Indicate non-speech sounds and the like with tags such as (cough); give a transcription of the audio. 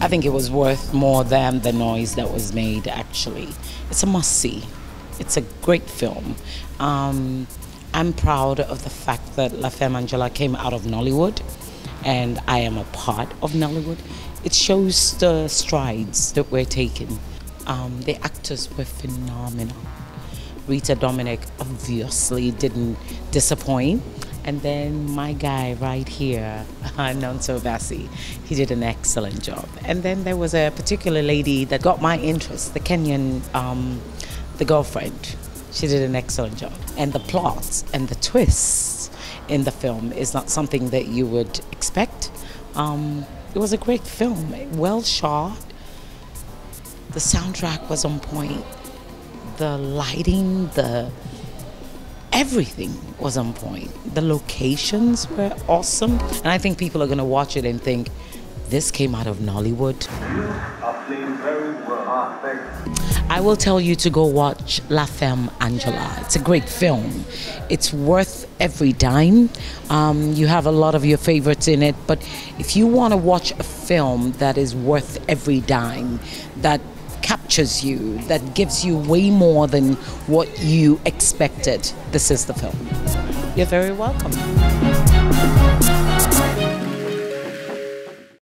I think it was worth more than the noise that was made, actually. It's a must see. It's a great film. Um, I'm proud of the fact that La Femme Anjola came out of Nollywood and I am a part of Nollywood. It shows the strides that we're taking. Um, the actors were phenomenal. Rita Dominic obviously didn't disappoint. And then my guy right here, (laughs) Nonso Bassey, he did an excellent job. And then there was a particular lady that got my interest, the Kenyan, um, the girlfriend. She did an excellent job. And the plots and the twists in the film is not something that you would expect. Um, it was a great film, well shot. The soundtrack was on point. The lighting, the everything was on point. The locations were awesome. And I think people are going to watch it and think, this came out of Nollywood. I will tell you to go watch La Femme Anjola. It's a great film. It's worth every dime. Um, you have a lot of your favorites in it, but if you want to watch a film that is worth every dime, that captures you, that gives you way more than what you expected, this is the film. You're very welcome.